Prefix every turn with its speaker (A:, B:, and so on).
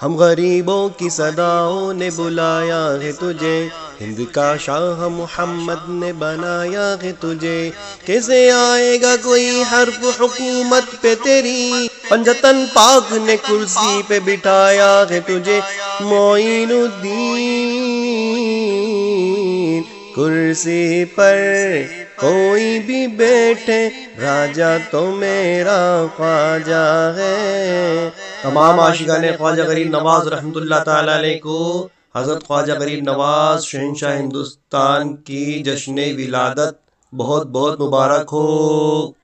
A: हम गरीबों की सदाओं ने बुलाया है तुझे। हिंद का शाह मोहम्मद ने बनाया है तुझे। कैसे आएगा कोई हर्फ हुकूमत पे तेरी? पंजतन पाक ने कुर्सी पे बिठाया है तुझे। मोइनुद्दीन। कुर्सी पर कोई भी बैठे, राजा तो मेरा ख्वाजा है। तमाम आशिका ने ख्वाजा गरीब नवाज़ रहमतुल्लाह को, हज़रत ख्वाजा गरीब नवाज़ शहनशाह हिंदुस्तान की जश्न विलादत बहुत बहुत मुबारक हो।